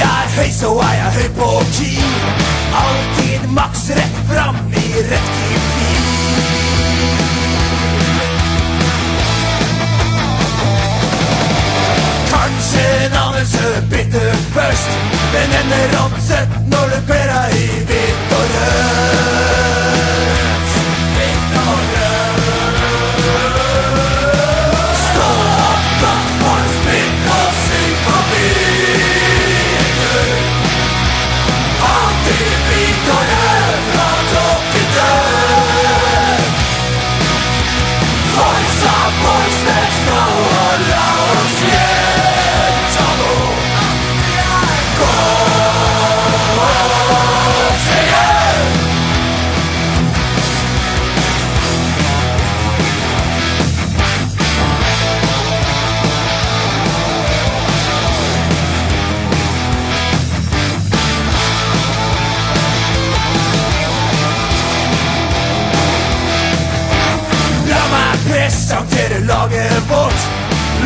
Er høy, så er jeg høy på ki. Alltid maks rett fram i riktig tid. Kanskje en anelse bitter først, men ender opp søtt når du kler deg i hvitt og rødt. Presentere laget vårt.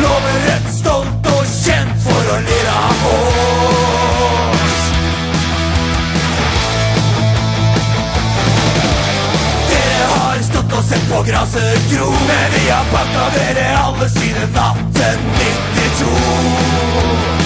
Lover rett, stolt og kjent for å lire av oss. Dere har stått og sett på gresset gro, men vi har pakka dere alle siden natten 92.